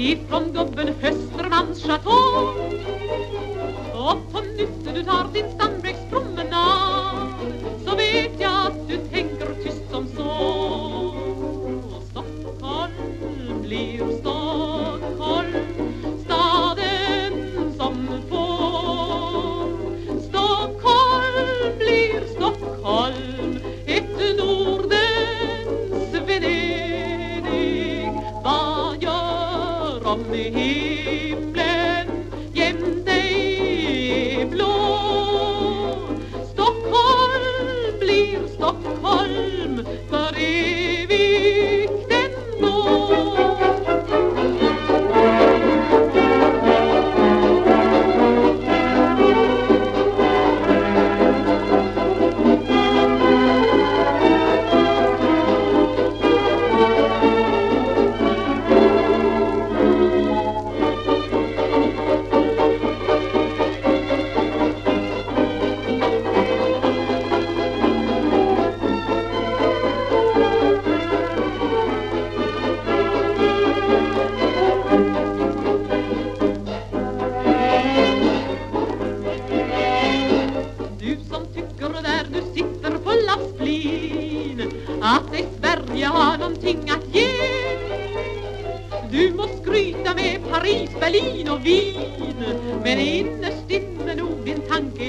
ifrån gubben Höstermans chateau. Och på nytt du tar din Sandbäckspromenad Så vet jag att du tänker tyst som så. Och Stockholm blir stad. Om himlen att ett Sverige har någonting att ge. Du må skryta med Paris, Berlin och Wien Men innerst inne nog din tanke.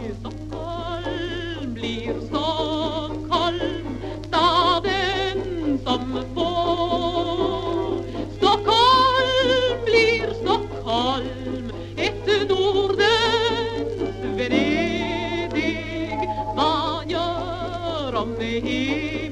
Är Stockholm blir Stockholm Staden som får. Stockholm blir Stockholm. He.